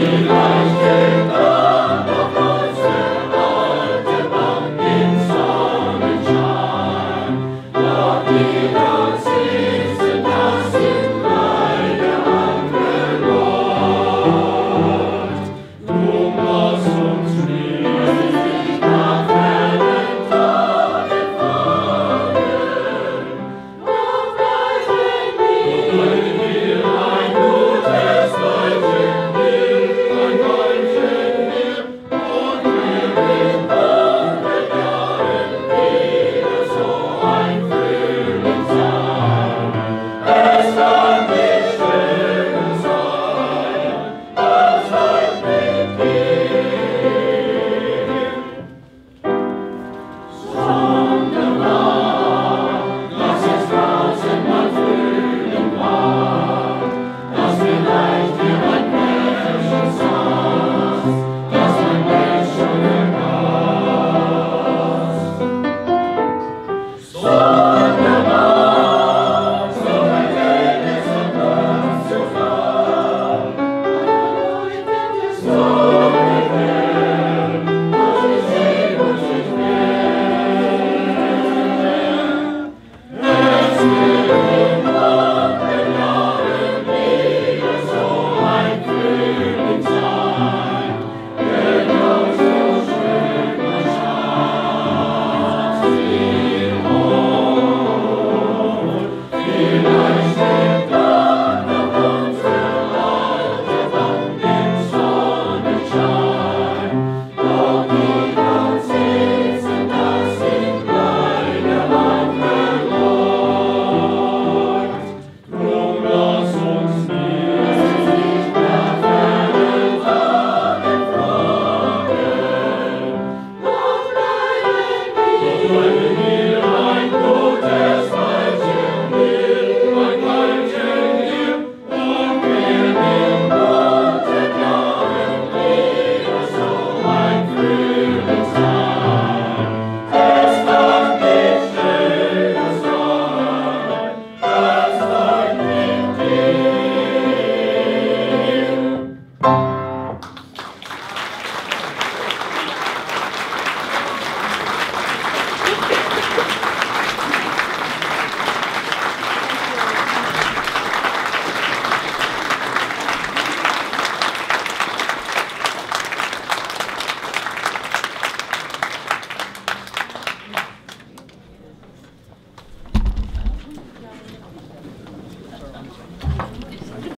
Amen.